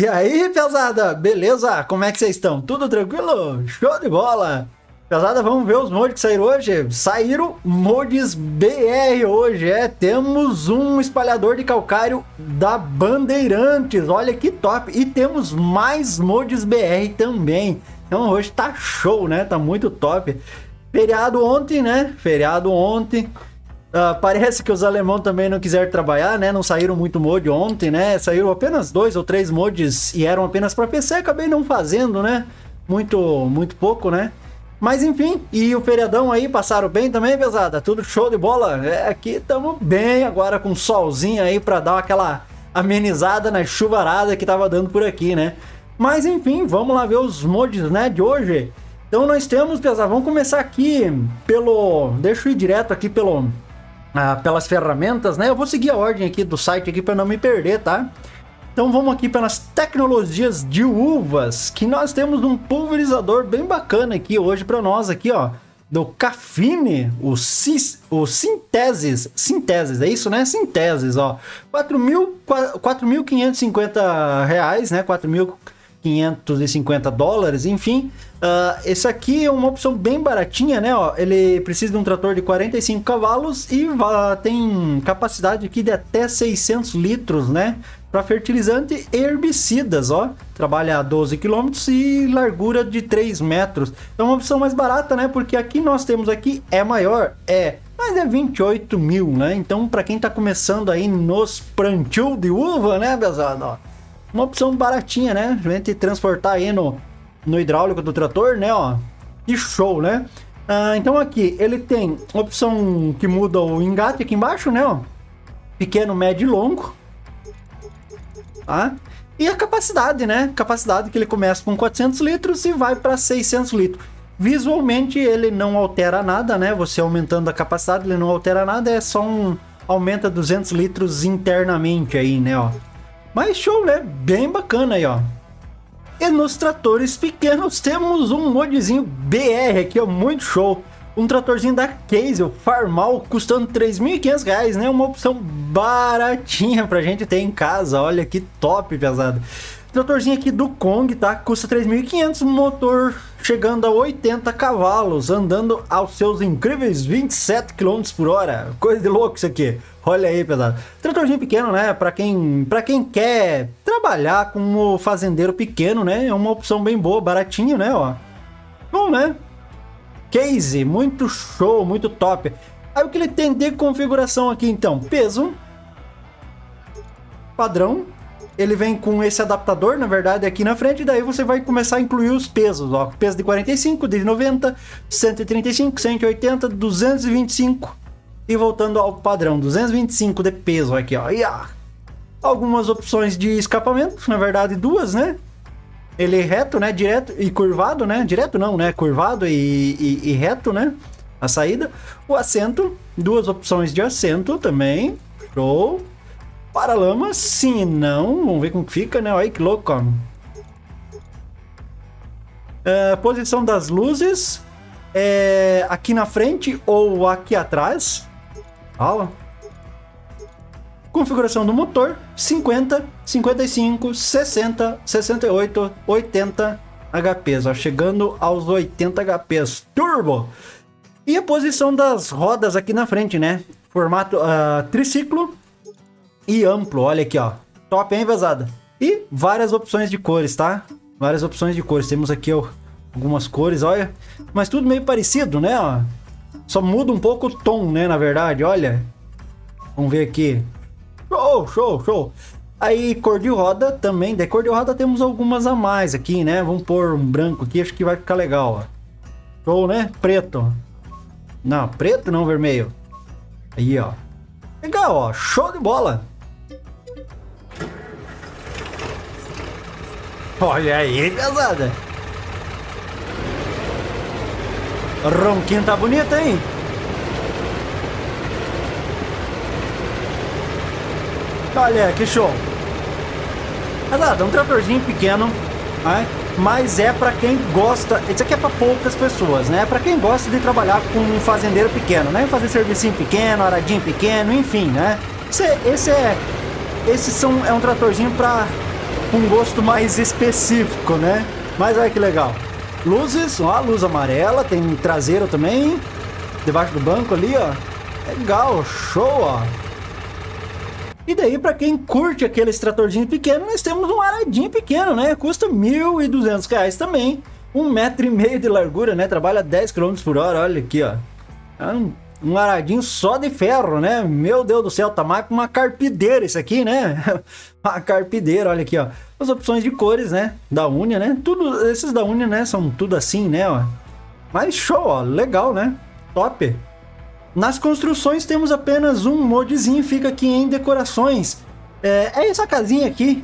E aí, pesada, beleza? Como é que vocês estão? Tudo tranquilo? Show de bola! Pesada, vamos ver os mods que saíram hoje. Saíram mods BR hoje, é. Temos um espalhador de calcário da Bandeirantes, olha que top. E temos mais mods BR também. Então hoje tá show, né? Tá muito top. Feriado ontem, né? Feriado ontem. Uh, parece que os alemãos também não quiseram trabalhar, né? Não saíram muito mod ontem, né? Saíram apenas dois ou três mods e eram apenas para PC. Acabei não fazendo, né? Muito, muito pouco, né? Mas enfim, e o feriadão aí passaram bem também, pesada? Tudo show de bola? É, aqui estamos bem agora com solzinho aí para dar aquela amenizada na chuvarada que tava dando por aqui, né? Mas enfim, vamos lá ver os mods, né, de hoje. Então nós temos, pesada, vamos começar aqui pelo... Deixa eu ir direto aqui pelo ah, pelas ferramentas, né? Eu vou seguir a ordem aqui do site aqui para não me perder, tá? Então vamos aqui pelas tecnologias de uvas, que nós temos um pulverizador bem bacana aqui hoje para nós aqui, ó, do Cafine, o, Cis, o Sintesis, Sintesis, é isso, né? Sintesis, ó, 4.550 reais, né? 4.550 dólares, enfim, Uh, esse aqui é uma opção bem baratinha, né? Ó, ele precisa de um trator de 45 cavalos e tem capacidade aqui de até 600 litros, né? Para fertilizante e herbicidas, ó. Trabalha a 12 km e largura de 3 metros. É uma opção mais barata, né? Porque aqui nós temos aqui é maior, é, mas é 28 mil, né? Então, para quem tá começando aí nos plantio de uva, né, pesado? Uma opção baratinha, né? A gente transportar aí no no hidráulico do trator, né, ó. Que show, né? Ah, então aqui, ele tem opção que muda o engate aqui embaixo, né, ó. Pequeno, médio e longo. Tá? E a capacidade, né? Capacidade que ele começa com 400 litros e vai para 600 litros. Visualmente ele não altera nada, né? Você aumentando a capacidade, ele não altera nada, é só um aumenta 200 litros internamente aí, né, ó. Mas show, né? Bem bacana aí, ó. E nos tratores pequenos temos um modzinho BR aqui, ó, muito show. Um tratorzinho da Case, o Farmal, custando 3.500 reais, né? Uma opção baratinha pra gente ter em casa. Olha que top, pesado. Tratorzinho aqui do Kong, tá? Custa 3.500, motor chegando a 80 cavalos, andando aos seus incríveis 27 km por hora. Coisa de louco isso aqui. Olha aí, pesado. Tratorzinho pequeno, né? Para quem, para quem quer trabalhar como fazendeiro pequeno, né? É uma opção bem boa, baratinho, né, ó. Bom, né? Case, muito show, muito top. Aí o que ele tem de configuração aqui então? Peso padrão ele vem com esse adaptador, na verdade, aqui na frente, e daí você vai começar a incluir os pesos, ó, peso de 45, de 90, 135, 180, 225 e voltando ao padrão, 225 de peso aqui, ó. E, algumas opções de escapamento, na verdade duas, né? Ele é reto, né? Direto e curvado, né? Direto não, né? Curvado e, e, e reto, né? A saída. O assento, duas opções de assento também. Show. Paralama, sim não. Vamos ver como fica, né? Olha que louco, ó. É, posição das luzes. É, aqui na frente ou aqui atrás. Olha. Configuração do motor: 50, 55, 60, 68, 80 HPs. Ó, chegando aos 80 HPs. Turbo! E a posição das rodas aqui na frente, né? Formato uh, triciclo e amplo. Olha aqui, ó. Top, hein, pesada? E várias opções de cores, tá? Várias opções de cores. Temos aqui ó, algumas cores, olha. Mas tudo meio parecido, né, ó. Só muda um pouco o tom, né, na verdade, olha. Vamos ver aqui. Show, show, show. Aí, cor de roda também. De cor de roda temos algumas a mais aqui, né? Vamos pôr um branco aqui, acho que vai ficar legal, ó. Show, né? Preto. Não, preto não, vermelho. Aí, ó. Legal, ó. Show de bola. Olha aí, pesada. Ronquinho tá bonito, hein? Olha, que show. Pesada, um tratorzinho pequeno, né? mas é para quem gosta. Isso aqui é para poucas pessoas, né? É para quem gosta de trabalhar com um fazendeiro pequeno, né? Fazer servicinho pequeno, aradinho pequeno, enfim, né? Esse, esse é. Esse são, é um tratorzinho para um gosto mais específico, né? Mas olha que legal. Luzes, ó, luz amarela, tem traseiro também, debaixo do banco ali, ó. Legal, show, ó. E daí, para quem curte aquele tratorzinho pequeno, nós temos um aradinho pequeno, né? Custa R$ 1.200 também. Um metro e meio de largura, né? Trabalha 10 km por hora, olha aqui, ó. É um, um aradinho só de ferro, né? Meu Deus do céu, tá mais com uma carpideira isso aqui, né? uma carpideira, olha aqui, ó. As opções de cores, né? Da Unia, né? Tudo, esses da Unia, né? São tudo assim, né? Ó. Mas show, ó. Legal, né? Top. Nas construções temos apenas um modzinho, fica aqui em decorações. É, é essa casinha aqui,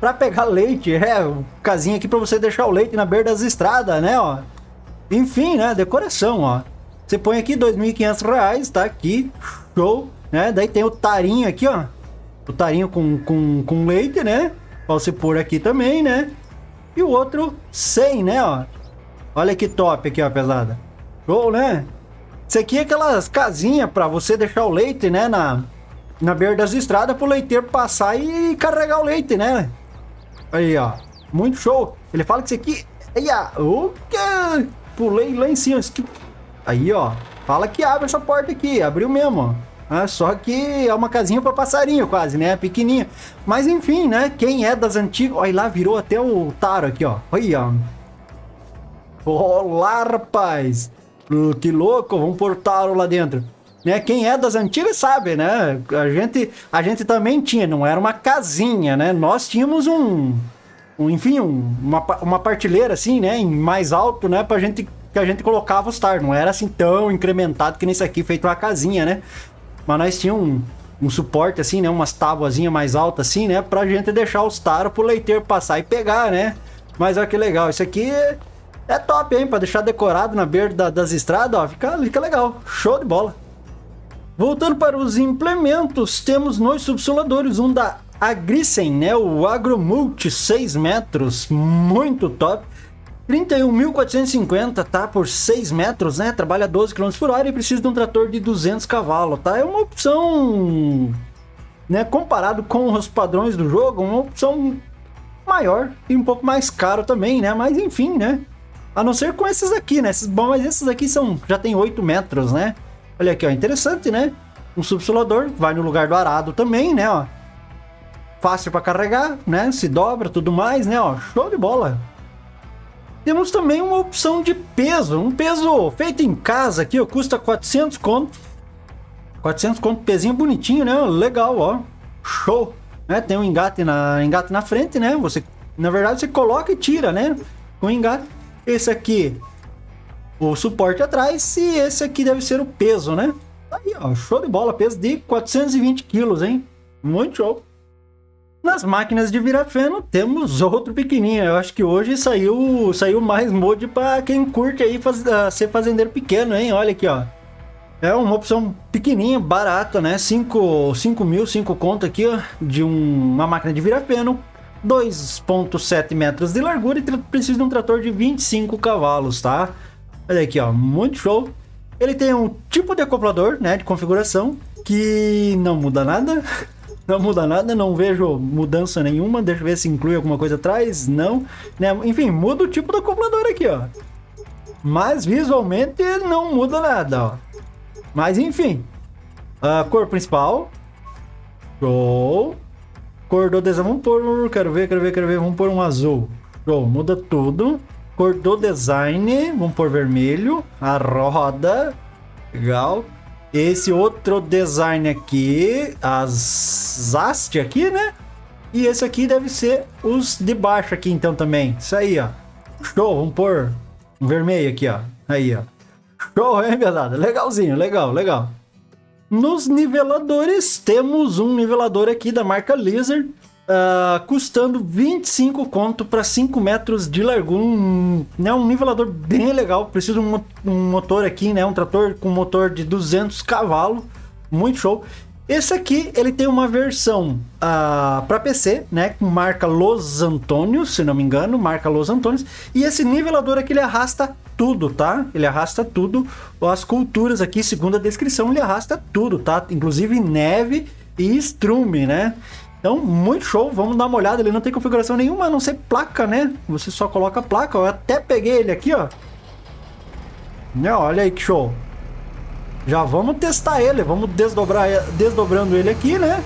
para pegar leite, é, casinha aqui para você deixar o leite na beira das estradas, né, ó. Enfim, né, decoração, ó. Você põe aqui R$ 2.500, tá aqui, show, né? Daí tem o tarinho aqui, ó. O tarinho com, com, com leite, né? Pra você pôr aqui também, né? E o outro sem, né, ó. Olha que top aqui, ó, pesada. Show, né? Isso aqui é aquelas casinhas para você deixar o leite, né, na, na beira das estradas pro leiteiro passar e carregar o leite, né? Aí, ó. Muito show. Ele fala que isso aqui... Ó. O que? Pulei lá em cima. Aí, ó. Fala que abre essa porta aqui. Abriu mesmo, ó. Ah, só que é uma casinha para passarinho quase, né? Pequenininha. Mas enfim, né? Quem é das antigas... Olha lá, virou até o taro aqui, ó. Olha, ó. Olá, rapaz. Uh, que louco, vamos pôr taro lá dentro. Né? Quem é das antigas sabe, né? A gente, a gente também tinha, não era uma casinha, né? Nós tínhamos um, um enfim, um, uma, uma partilheira assim, né? Mais alto, né? Pra gente, que a gente colocava os tar. Não era assim tão incrementado que nesse aqui, feito uma casinha, né? Mas nós tínhamos um, um suporte assim, né? Umas tábuazinhas mais altas assim, né? Pra gente deixar os taros pro leiteiro passar e pegar, né? Mas olha que legal, isso aqui é top, hein? Pra deixar decorado na beira da, das estradas, ó, fica, fica legal. Show de bola. Voltando para os implementos, temos dois subsoladores, um da Agrissen, né? O Agromulti 6 metros, muito top. 31.450, tá? Por 6 metros, né? Trabalha 12 km por hora e precisa de um trator de 200 cavalos, tá? É uma opção, né? Comparado com os padrões do jogo, uma opção maior e um pouco mais caro também, né? Mas enfim, né? A não ser com esses aqui, né? Esses, bom, mas esses aqui são, já tem 8 metros, né? Olha aqui, ó, interessante, né? Um subsolador, vai no lugar do arado também, né, ó. Fácil para carregar, né? Se dobra, tudo mais, né, ó. Show de bola. Temos também uma opção de peso, um peso feito em casa aqui, ó, custa 400 conto. 400 conto, pezinho bonitinho, né? Legal, ó. Show. Né? Tem um engate na, engate na frente, né? Você, na verdade, você coloca e tira, né? Com engate. Esse aqui, o suporte atrás, e esse aqui deve ser o peso, né? Aí, ó, show de bola, peso de 420 quilos, hein? Muito show. Nas máquinas de virafeno temos outro pequenininho. Eu acho que hoje saiu, saiu mais mod para quem curte aí faz, uh, ser fazendeiro pequeno, hein? Olha aqui, ó. É uma opção pequenininha, barata, né? 5, 5 mil, 5 conto aqui, ó, de um, uma máquina de virafeno 2.7 metros de largura e precisa de um trator de 25 cavalos, tá? Olha aqui, ó, muito show. Ele tem um tipo de acoplador, né, de configuração, que não muda nada. Não muda nada, não vejo mudança nenhuma. Deixa eu ver se inclui alguma coisa atrás. Não. Né? Enfim, muda o tipo do acoplador aqui, ó. Mas visualmente não muda nada, ó. Mas enfim. A cor principal. Show. Cor do design, vamos pôr, quero ver, quero ver, quero ver, vamos pôr um azul. Show, muda tudo. Cor do design, vamos pôr vermelho. A roda, legal. Esse outro design aqui, as haste aqui, né? E esse aqui deve ser os de baixo aqui então também. Isso aí, ó. Show, vamos pôr um vermelho aqui, ó. Aí, ó. Show, hein, pesada? Legalzinho, legal, legal. Nos niveladores, temos um nivelador aqui da marca Lizard, uh, custando 25 conto para 5 metros de largura. Um, né, um nivelador bem legal. Precisa de um, um motor aqui, né, um trator com motor de 200 cavalos. Muito show. Esse aqui, ele tem uma versão uh, ah, para PC, né, com marca Los Antônios, se não me engano, marca Los Antônios. E esse nivelador aqui, ele arrasta tudo, tá? Ele arrasta tudo. As culturas aqui, segundo a descrição, ele arrasta tudo, tá? Inclusive neve e estrume, né? Então, muito show. Vamos dar uma olhada. Ele não tem configuração nenhuma, a não ser placa, né? Você só coloca a placa. Eu até peguei ele aqui, ó. Olha aí que show. Já vamos testar ele. Vamos desdobrar, desdobrando ele aqui, né?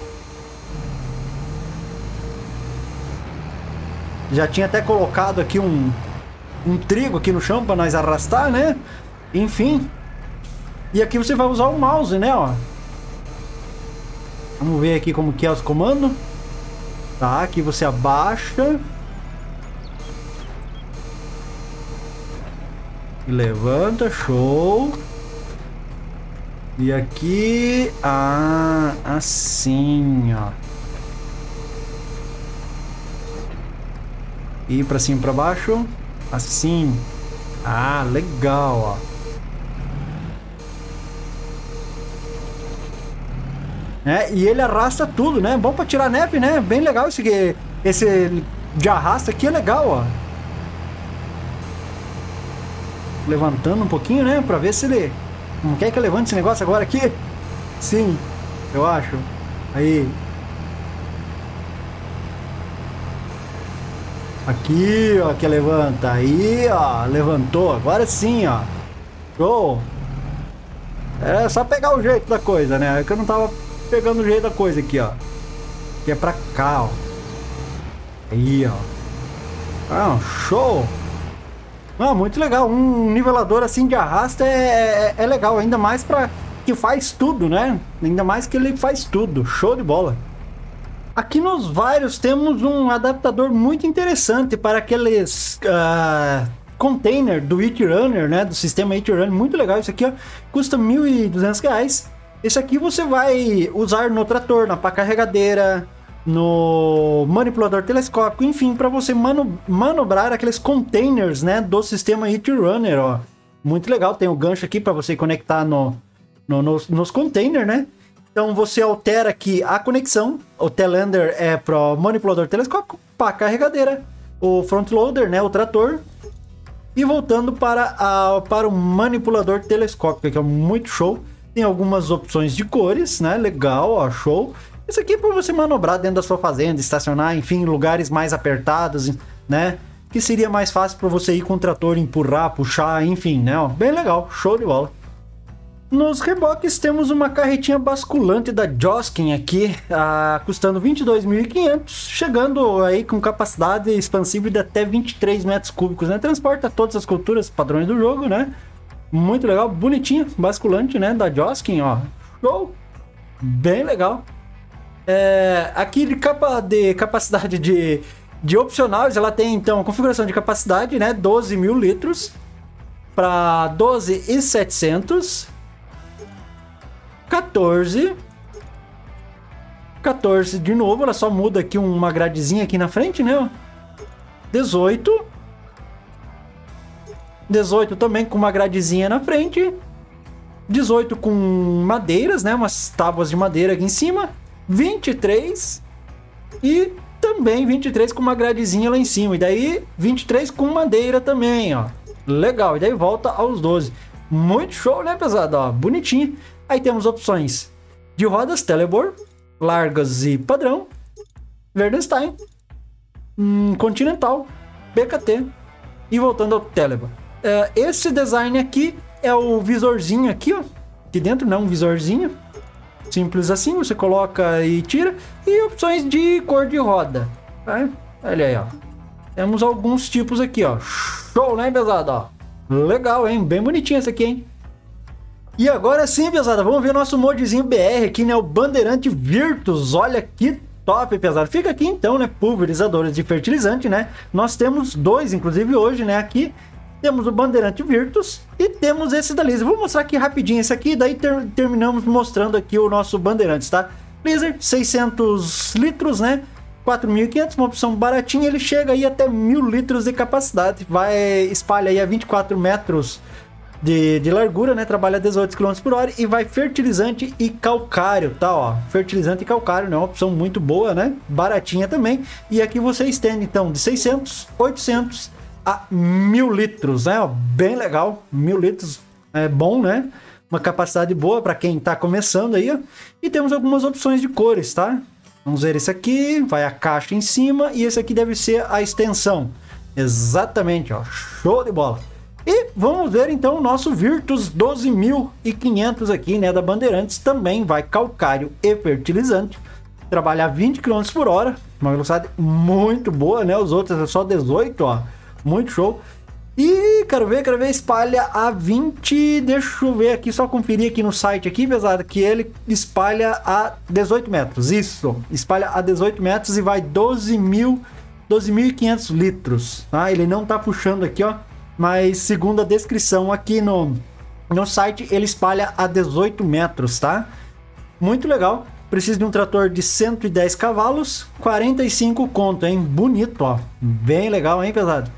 Já tinha até colocado aqui um, um trigo aqui no chão para nós arrastar, né? Enfim. E aqui você vai usar o mouse, né, ó. Vamos ver aqui como que é os comandos. Tá, aqui você abaixa. E levanta, show. E aqui... Ah, assim, ó. E pra cima e pra baixo. Assim. Ah, legal, ó. Né? E ele arrasta tudo, né? Bom para tirar neve, né? Bem legal esse, esse de arrasta aqui, é legal, ó. Levantando um pouquinho, né? Pra ver se ele... Não quer que eu levante esse negócio agora aqui? Sim, eu acho. Aí. Aqui, ó, que levanta. Aí, ó, levantou. Agora sim, ó. Show. É só pegar o jeito da coisa, né? É que eu não tava pegando o jeito da coisa aqui, ó. Que é pra cá, ó. Aí, ó. Ah, show! Ah, muito legal. Um nivelador assim de arrasta é, é, é legal, ainda mais pra que faz tudo, né? Ainda mais que ele faz tudo. Show de bola. Aqui nos vários temos um adaptador muito interessante para aqueles uh, container do It Runner, né? Do sistema It Runner. Muito legal isso aqui, ó. Custa R$ 1.200. Esse aqui você vai usar no trator, na pá carregadeira, no manipulador telescópico, enfim, para você mano manobrar aqueles containers, né, do sistema It Runner, ó. Muito legal, tem o um gancho aqui para você conectar no, no, nos, nos containers, né? Então você altera aqui a conexão, o telender é pro manipulador telescópico, pá carregadeira, o front loader, né, o trator, e voltando para, a, para o manipulador telescópico, que é muito show. Tem algumas opções de cores, né? Legal, ó, show. Isso aqui é para você manobrar dentro da sua fazenda, estacionar, enfim, em lugares mais apertados, né? Que seria mais fácil para você ir com o trator, empurrar, puxar, enfim, né? Ó, bem legal, show de bola. Nos reboques temos uma carretinha basculante da Joskin aqui, ah, custando 22.500, chegando aí com capacidade expansível de até 23 metros cúbicos, né? Transporta todas as culturas padrões do jogo, né? Muito legal, bonitinho, basculante, né? Da Joskin, ó. Show! Bem legal. É, aqui de, capa, de capacidade de, de opcionais, ela tem então configuração de capacidade, né? 12 mil litros para 12,700. 14. 14 de novo, ela só muda aqui uma gradezinha aqui na frente, né? 18. 18 também com uma gradezinha na frente. 18 com madeiras, né? Umas tábuas de madeira aqui em cima. 23 e também 23 com uma gradezinha lá em cima. E daí 23 com madeira também, ó. Legal. E daí volta aos 12. Muito show, né, pesado? Ó, bonitinho. Aí temos opções de rodas Telebor, largas e padrão, Verdenstein, hum, Continental, BKT e voltando ao Telebor. Uh, esse design aqui é o visorzinho aqui, ó. Aqui dentro, não, um visorzinho. Simples assim, você coloca e tira. E opções de cor de roda. Tá? Olha aí, ó. Temos alguns tipos aqui, ó. Show, né, pesada? Ó. Legal, hein? Bem bonitinho esse aqui, hein? E agora sim, pesada, vamos ver nosso modzinho BR aqui, né? O Bandeirante Virtus. Olha que top, pesado. Fica aqui então, né? Pulverizadores de fertilizante, né? Nós temos dois, inclusive hoje, né? Aqui temos o Bandeirante Virtus e temos esse da Laser. Vou mostrar aqui rapidinho esse aqui, daí ter, terminamos mostrando aqui o nosso Bandeirantes, tá? Laser, 600 litros, né? 4.500, uma opção baratinha, ele chega aí até 1.000 litros de capacidade, vai espalha aí a 24 metros de, de largura, né? Trabalha a 18 km por hora e vai fertilizante e calcário, tá? Ó, fertilizante e calcário, né? Uma opção muito boa, né? Baratinha também. E aqui você estende então de 600, 800 a mil litros, né? Bem legal, mil litros é bom, né? Uma capacidade boa para quem está começando aí. E temos algumas opções de cores, tá? Vamos ver esse aqui, vai a caixa em cima e esse aqui deve ser a extensão. Exatamente, ó, show de bola. E vamos ver então o nosso Virtus 12.500 aqui, né, da Bandeirantes, também vai calcário e fertilizante. Trabalhar 20 km por hora, uma velocidade muito boa, né? Os outros é só 18, ó, muito show. E quero ver, quero ver, espalha a 20. Deixa eu ver aqui, só conferir aqui no site aqui, pesado, que ele espalha a 18 metros. Isso, espalha a 18 metros e vai 12 mil, 12.500 litros, tá? Ele não tá puxando aqui, ó, mas segundo a descrição aqui no, no site, ele espalha a 18 metros, tá? Muito legal. Precisa de um trator de 110 cavalos, 45 conto, hein? Bonito, ó. Bem legal, hein, pesado?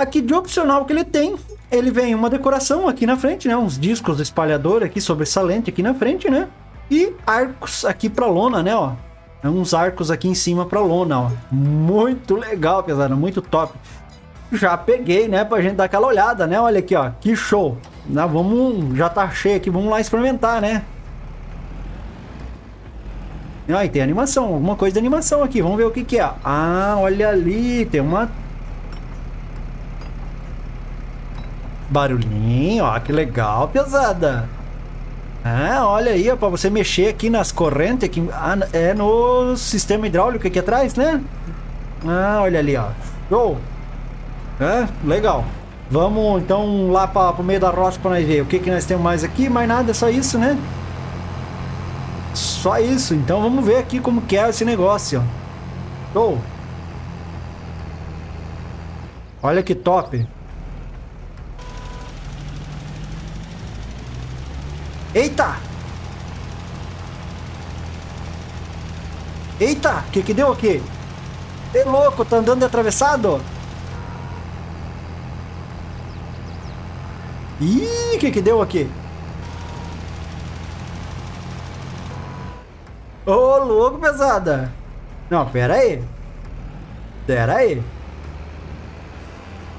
Aqui de opcional que ele tem, ele vem uma decoração aqui na frente, né? Uns discos do espalhador aqui sobressalente aqui na frente, né? E arcos aqui para lona, né, ó? Uns arcos aqui em cima para lona, ó. Muito legal, pesado, muito top. Já peguei, né, pra gente dar aquela olhada, né? Olha aqui, ó, que show. Né? Vamos, já tá cheio aqui, vamos lá experimentar, né? Ah, e tem animação, alguma coisa de animação aqui. Vamos ver o que que é. Ah, olha ali, tem uma Barulhinho, ó, que legal, pesada. Ah, olha aí, ó, pra você mexer aqui nas correntes, aqui, ah, é no sistema hidráulico aqui atrás, né? Ah, olha ali, ó. Show. É, legal. Vamos então lá para o meio da roça para nós ver o que, que nós temos mais aqui. Mais nada, só isso, né? Só isso. Então vamos ver aqui como que é esse negócio. Show. Olha que top. Eita! Eita! O que que deu aqui? É louco, tá andando de atravessado? Ih, o que que deu aqui? Ô, oh, louco, pesada! Não, pera aí. Pera aí.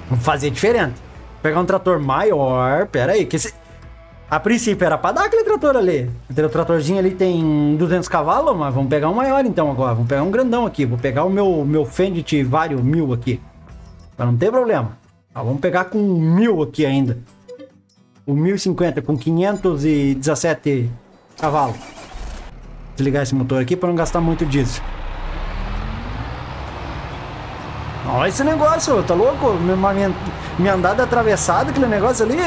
Vamos fazer diferente. Vou pegar um trator maior. Pera aí, que esse... A princípio era pra dar aquele trator ali. O tratorzinho ali tem 200 cavalos, mas vamos pegar um maior então agora. Vamos pegar um grandão aqui. Vou pegar o meu, meu Fendt Vario 1000 aqui. Pra não ter problema. Vamos pegar com 1000 aqui ainda. O 1050 com 517 cavalos. Desligar esse motor aqui para não gastar muito diesel. Olha esse negócio, tá louco? Minha, minha andada atravessada, aquele negócio ali.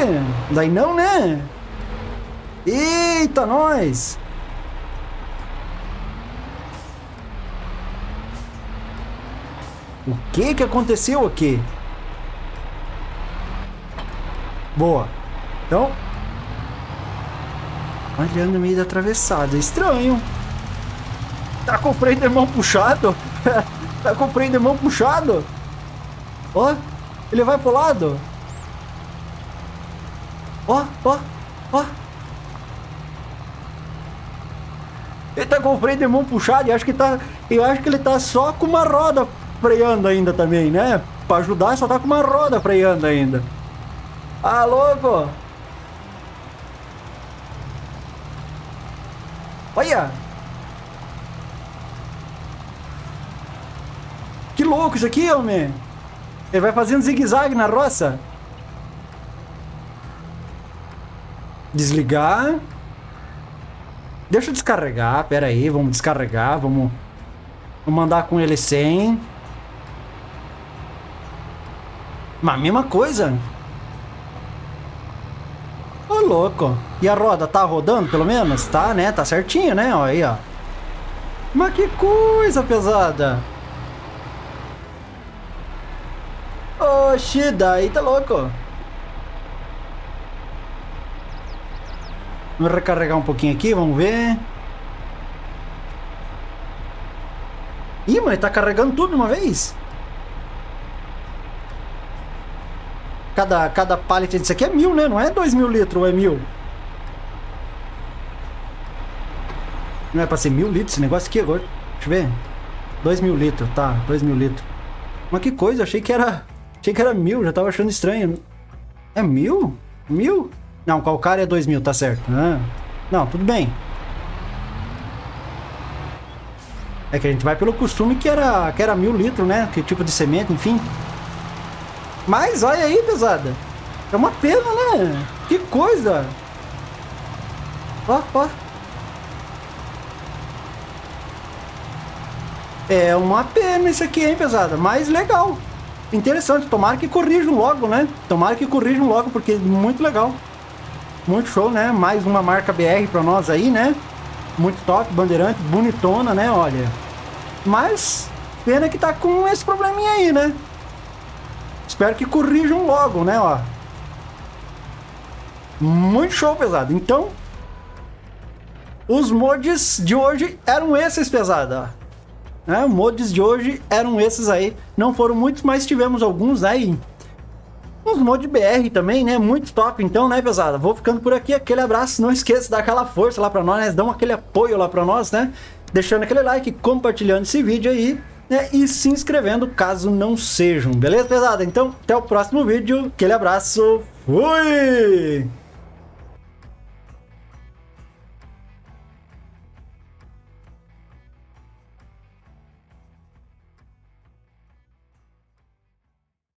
Daí não, né? Eita, nós! O que que aconteceu aqui? Boa. Então... Olhando no meio da atravessada. Estranho. Tá com o freio de mão puxado? tá com o freio de mão puxado? Ó. Ele vai pro lado. Ó, ó. Ele tá com o freio de mão puxado e acho que tá. Eu acho que ele tá só com uma roda freando ainda também, né? Pra ajudar, só tá com uma roda freando ainda. Ah, louco! Olha! Que louco isso aqui, homem! Ele vai fazendo zigue-zague na roça. Desligar. Deixa eu descarregar, pera aí, vamos descarregar, vamos, vamos mandar com ele sem. Mas mesma coisa. Ô, louco. E a roda tá rodando, pelo menos? Tá, né? Tá certinho, né? Olha aí, ó. Mas que coisa pesada. Oxi, daí tá louco. Vamos recarregar um pouquinho aqui, vamos ver. Ih, mas tá carregando tudo de uma vez? Cada, cada pallet disso aqui é mil, né? Não é dois mil litros ou é mil? Não é pra ser mil litros esse negócio aqui agora? Deixa eu ver. Dois mil litros, tá. Dois mil litros. Mas que coisa, achei que era... Achei que era mil, já tava achando estranho. É mil? Mil? Não, calcário é 2 mil, tá certo. Ah. Não, tudo bem. É que a gente vai pelo costume que era, que era mil litros, né? Que tipo de semente, enfim. Mas olha aí, pesada. É uma pena, né? Que coisa. Ó, ó. É uma pena isso aqui, hein, pesada? Mas legal. Interessante. Tomara que corrijam logo, né? Tomara que corrijam logo, porque é muito legal. Muito show, né? Mais uma marca BR pra nós aí, né? Muito top, bandeirante, bonitona, né? Olha. Mas, pena que tá com esse probleminha aí, né? Espero que corrijam logo, né? Ó. Muito show, pesado. Então, os mods de hoje eram esses, pesada. Né? Mods de hoje eram esses aí. Não foram muitos, mas tivemos alguns aí. Uns mods BR também, né? Muito top, então, né, pesada? Vou ficando por aqui. Aquele abraço. Não esqueça de dar aquela força lá pra nós, né? Dão aquele apoio lá pra nós, né? Deixando aquele like, compartilhando esse vídeo aí. Né? E se inscrevendo caso não sejam. Beleza, pesada? Então, até o próximo vídeo. Aquele abraço. Fui!